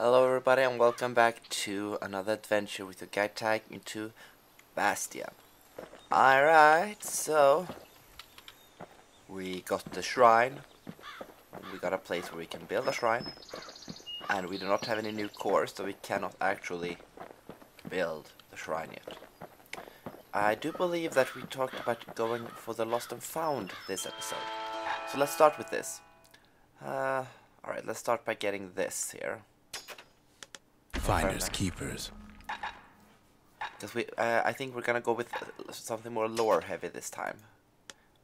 Hello everybody and welcome back to another adventure with your guide tag into Bastion. Alright, so we got the shrine. We got a place where we can build a shrine. And we do not have any new cores, so we cannot actually build the shrine yet. I do believe that we talked about going for the lost and found this episode. So let's start with this. Uh, Alright, let's start by getting this here. Finders keepers. Because we, uh, I think we're gonna go with uh, something more lore heavy this time.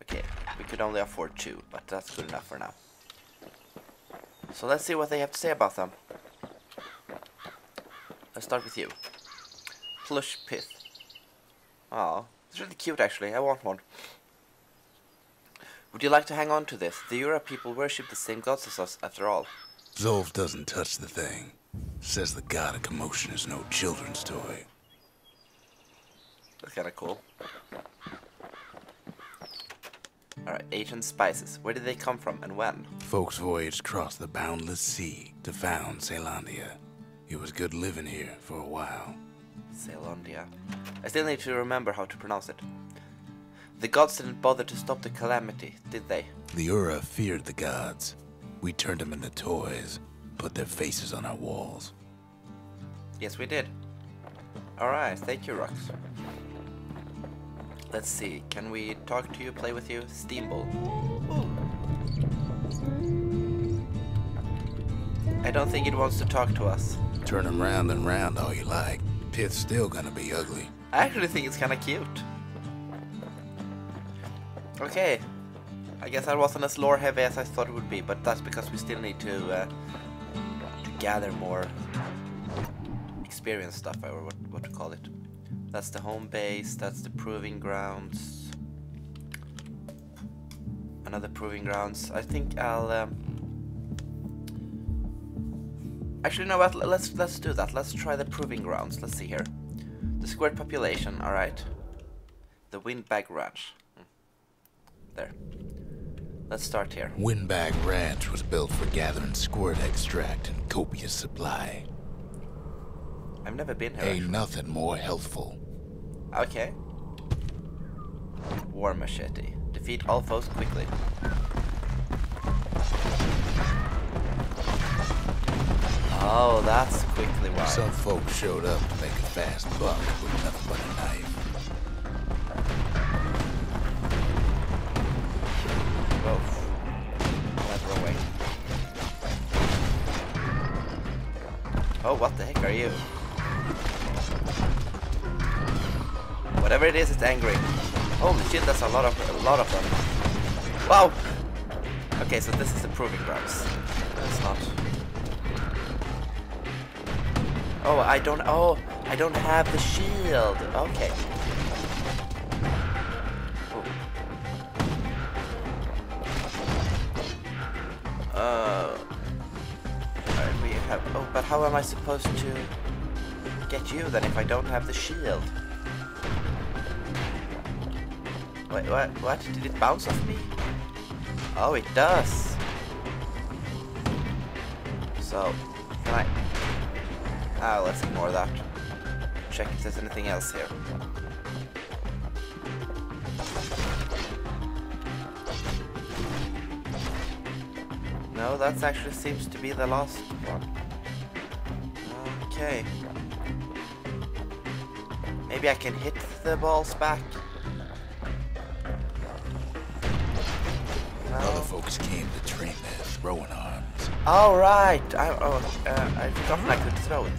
Okay, we could only afford two, but that's good enough for now. So let's see what they have to say about them. Let's start with you. Plush Pyth. Oh, it's really cute actually, I want one. Would you like to hang on to this? The Ura people worship the same gods as us after all. Zulf doesn't touch the thing. Says the god of commotion is no children's toy. That's kinda cool. Alright, ancient spices. Where did they come from and when? Folks voyaged across the boundless sea to found Caelondia. It was good living here for a while. Ceylondia. I still need to remember how to pronounce it. The gods didn't bother to stop the calamity, did they? The Ura feared the gods. We turned them into toys, put their faces on our walls. Yes, we did. Alright, thank you, Rucks. Let's see, can we talk to you, play with you? Steambull. I don't think it wants to talk to us. Turn 'em round and round all you like. Pyth's still gonna be ugly. I actually think it's kinda cute. Okay. I guess that wasn't as lore heavy as I thought it would be, but that's because we still need to, uh, to gather more experience stuff, or what, what to call it. That's the home base, that's the proving grounds. Another proving grounds. I think I'll... Um... Actually, no, what? Let's let's do that. Let's try the proving grounds. Let's see here. The squirt population. All right. The Windbag Ranch. Hmm. There. Let's start here. Windbag Ranch was built for gathering squirt extract in copious supply. I've never been here. Ain't nothing more healthful. Okay. War Machete. Defeat all foes quickly. Oh, that's quickly why. Some folks showed up to make a fast buck with nothing but a knife. Oh, what the heck are you? Whatever it is, it's angry. Holy shit, that's a lot of a lot of them. Wow. Okay, so this is the proving grounds. It's not. Oh, I don't. Oh, I don't have the shield. Okay. Have. Oh, but how am I supposed to get you then if I don't have the shield? Wait, what? What? Did it bounce off me? Oh, it does. So, can I? Ah, let's ignore that. Check if there's anything else here. No, that actually seems to be the last one. Okay. Maybe I can hit the balls back. Other folks came to train their throwing arms. All right. I oh, uh, I forgot I could throw it.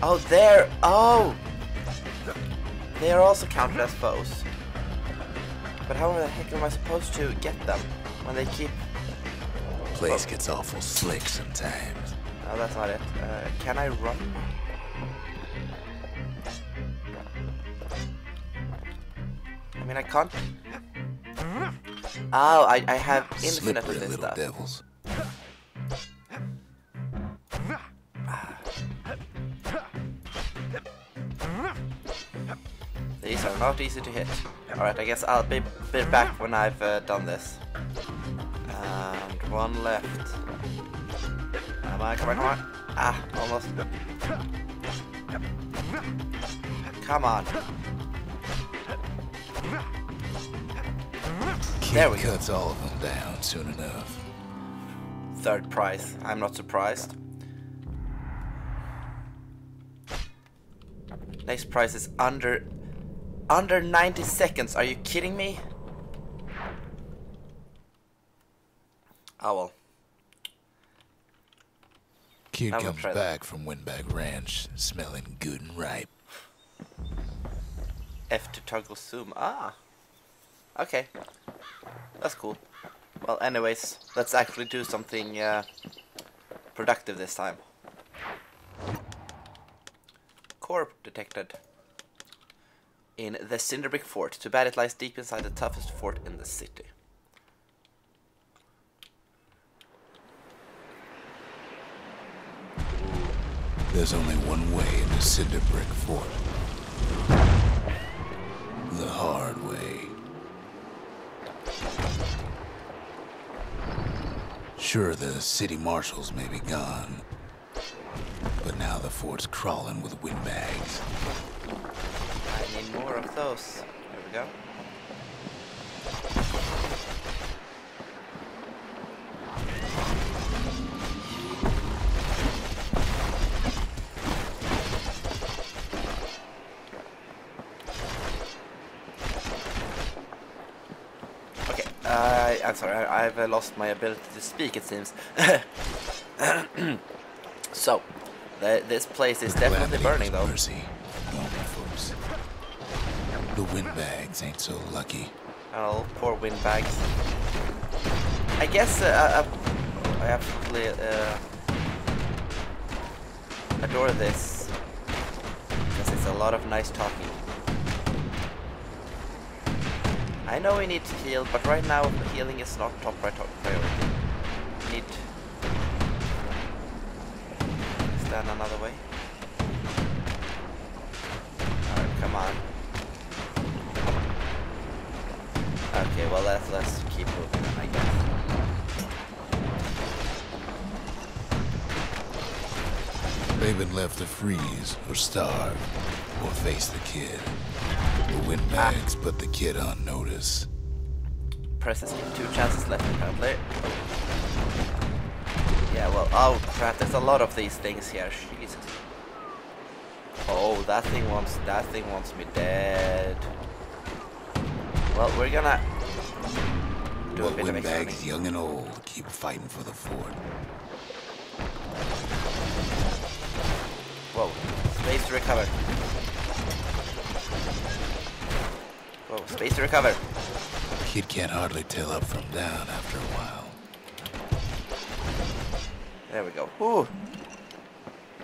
Oh, there. Oh, they are also counted as foes. But how the heck am I supposed to get them when they keep? Place gets awful slick sometimes. No, that's not it. Uh, can I run? I mean, I can't. Oh, I, I have infinite of Slippery this little stuff. devils. These are not easy to hit. Alright, I guess I'll be, be back when I've uh, done this. One. left. Come on, come on, come on. Ah, almost. Come on. There we go. cuts all of them down soon enough. Third prize. I'm not surprised. Next prize is under under 90 seconds. Are you kidding me? Oh well. Kid I will comes try that. back from Windbag Ranch smelling good and ripe. F to toggle zoom. Ah. Okay. That's cool. Well, anyways, let's actually do something uh, productive this time. Core detected. In the Cinderbrick Fort. Too bad it lies deep inside the toughest fort in the city. There's only one way into Cinderbrick Fort. The hard way. Sure, the city marshals may be gone, but now the fort's crawling with windbags. I need more of those. There we go. Sorry, I, I've uh, lost my ability to speak, it seems. so, the, this place is definitely burning, though. Mercy. The windbags ain't so lucky. Oh, poor windbags. I guess uh, I, I absolutely uh, adore this because it's a lot of nice talking. I know we need to heal, but right now healing is not top pri- top priority. We need stand another way. Raven left to freeze or starve or face the kid. The windbags put the kid on notice. Press escape. Two chances left apparently. Yeah, well, oh crap, there's a lot of these things here. Jesus. Oh, that thing wants that thing wants me dead. Well, we're gonna do a bit of windbags, young and old, keep fighting for the fort. Space to recover. Whoa, space to recover. Kid can't hardly tell up from down after a while. There we go. Ooh.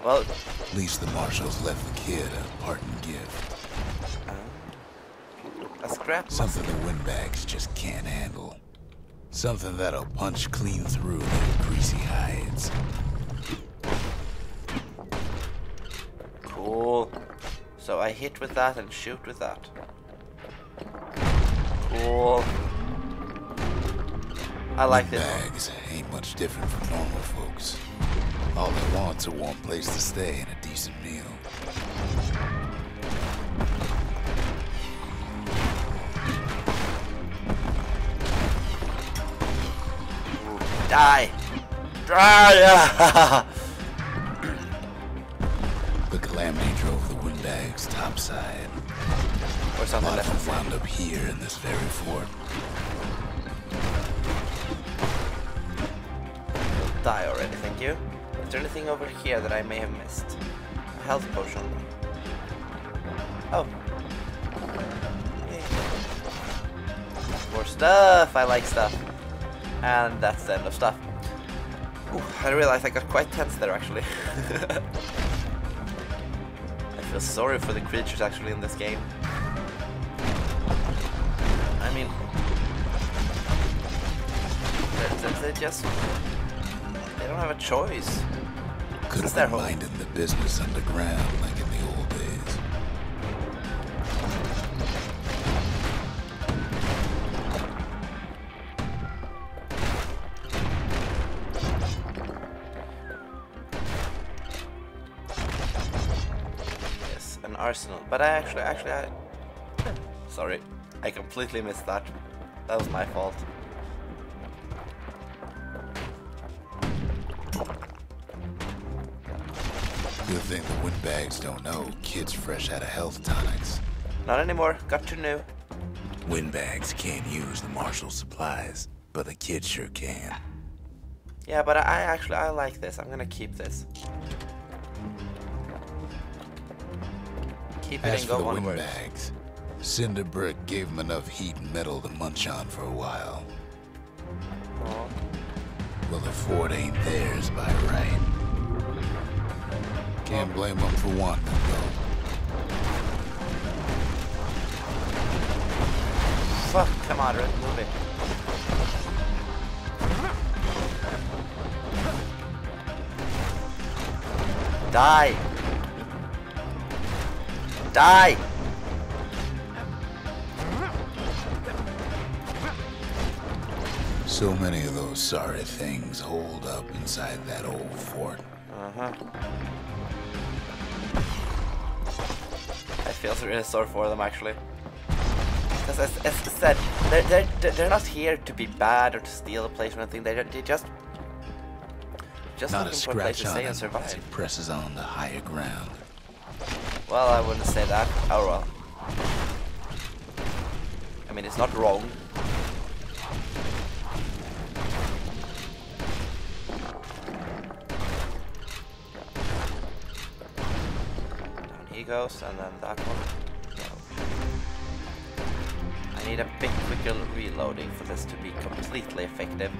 Well, At least the marshals left the kid a parting gift. a scrap. Something the windbags just can't handle. Something that'll punch clean through their greasy hides. Cool. So I hit with that and shoot with that. Cool. I like this one. Ain't much different from normal folks. All they want's a warm place to stay and a decent meal. Die! Die! Here in this very fort. Die already, thank you. Is there anything over here that I may have missed? A health potion. Oh. More stuff! I like stuff. And that's the end of stuff. Ooh, I realized I got quite tense there actually. I feel sorry for the creatures actually in this game mean, they, just they don't have a choice. Could have been the business underground like in the old days. Yes, an arsenal. But I actually, actually, I. Sorry. I completely missed that. That was my fault. Good thing the windbags don't know kids fresh out of health tonics. Not anymore. Got to new. Windbags can't use the marshal supplies, but the kids sure can. Yeah, but I, I actually, I like this. I'm gonna keep this. Keep it As and for the onward. windbags, Cinderbrick gave them enough heat and metal to munch on for a while. Well, the fort ain't theirs by right. Can't blame them for wanting though. Fuck, come on, Red, move it. Die! Die! So many of those sorry things hold up inside that old fort. Uh-huh. I feel really sorry for them, actually. Because as, as I said, they're, they're, they're not here to be bad or to steal a place or anything. They, they just... Just Not a looking for a place to stay and as survive. he presses on to higher ground. Well, I wouldn't say that. Oh well. I mean, it's not wrong. Goes, and then that one. I need a bit quicker reloading for this to be completely effective.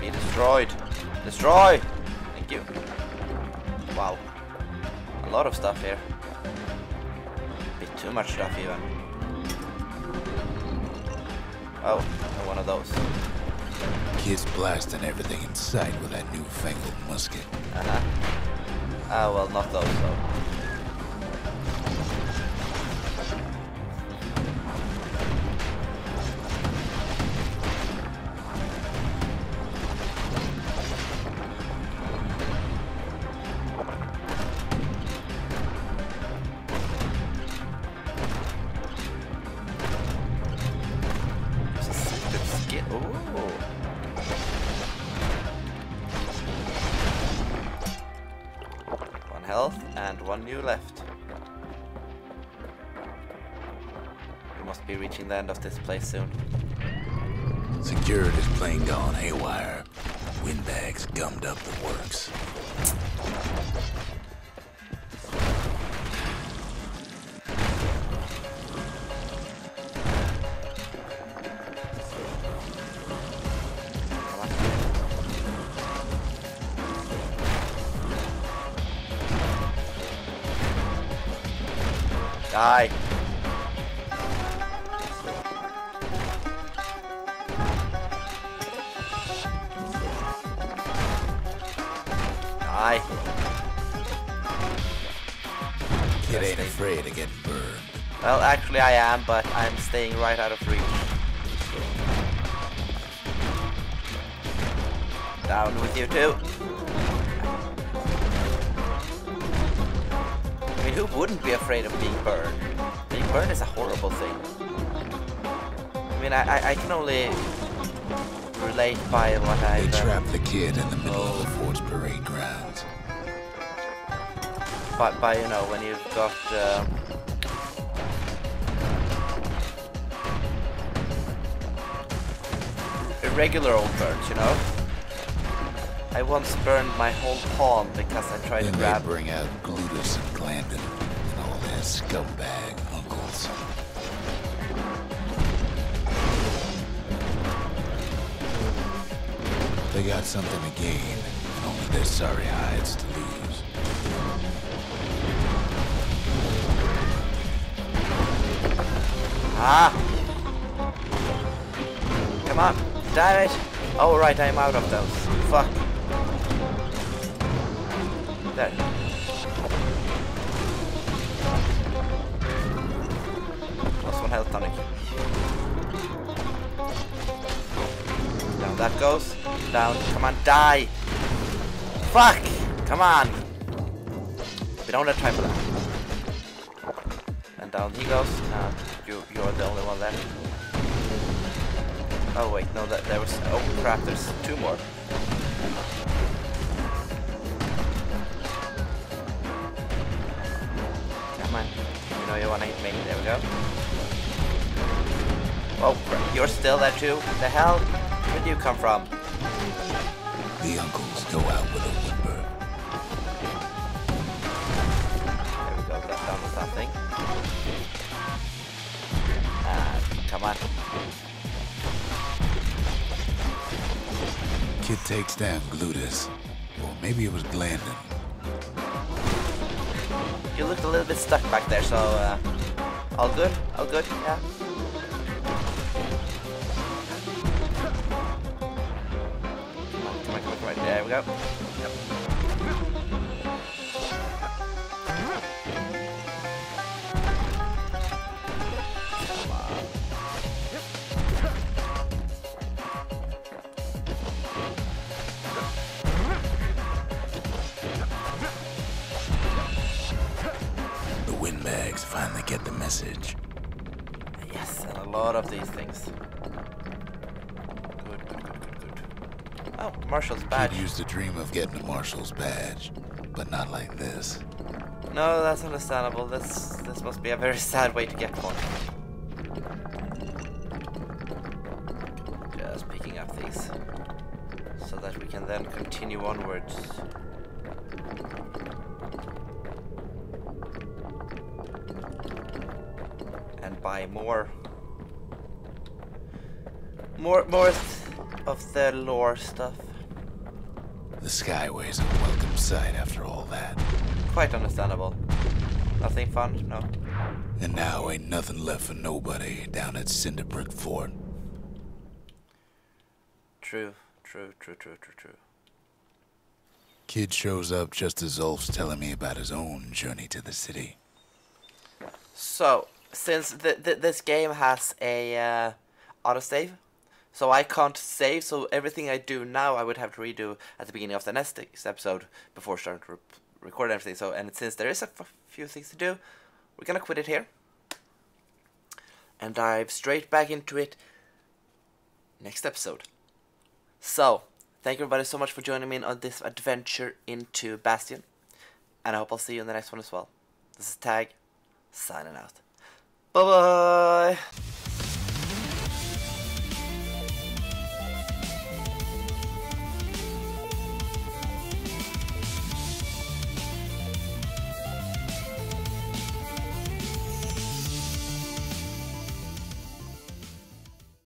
Be destroyed. Destroy! Thank you. Wow. A lot of stuff here. Bit too much stuff even. Oh, one of those. Kids blasting everything in sight with that newfangled musket. Uh-huh. Ah, well, not those though. New left. We must be reaching the end of this place soon. Security's plain gone haywire. Windbags gummed up the works. Die. Die. Kid ain't afraid of getting burned. Well, actually I am, but I'm staying right out of reach. Down with you too. Who wouldn't be afraid of being burned? Being burned is a horrible thing. I mean, I, I, I can only relate by what I. They uh, trapped the kid in the middle of the fort's parade grounds. by, by you know when you've got um, irregular old birds, you know. I once burned my whole palm because I tried Then to they grab. bring out Glutus and Glandon and all their scumbag uncles. They got something to gain, and only their sorry hides to lose. Ah! Come on, damn it! Oh right, I'm out of those. Fuck. There. Plus one health tonic. Down that goes. Down. Come on, die! Fuck! Come on! We don't have time for that. And down he goes. Now you you're the only one left. Oh wait, no, that there was. Oh crap! There's two more. Come on, you know you want to hit me. There we go. Oh, you're still there too. The hell? Where do you come from? The uncles go out with a whimper. There we go. Got done with that thing. Ah, come on. Kid takes down Glutus. Or maybe it was Glandon. You looked a little bit stuck back there, so uh, all good, all good, yeah. Come on, come on, come on. There we go. Yep. Message. Yes, and a lot of these things. Good, good, good, good, good. Oh, Marshall's badge. Kid used to dream of getting a marshal's badge, but not like this. No, that's understandable. This this must be a very sad way to get one. Just picking up these, so that we can then continue onwards. Buy more, more, more of the lore stuff. The Skyway's a welcome sight after all that. Quite understandable. Nothing fun, no. And now ain't nothing left for nobody down at Cinderbrick Fort. True, true, true, true, true, true. Kid shows up just as Ulf's telling me about his own journey to the city. So, since th- th- this game has a uh, autosave, so I can't save, so everything I do now I would have to redo at the beginning of the next episode before starting to re- record everything. So, and since there is a few things to do, we're gonna quit it here and dive straight back into it next episode. So, thank you everybody so much for joining me on this adventure into Bastion, and I hope I'll see you in the next one as well. This is Tag, signing out. Bye bye.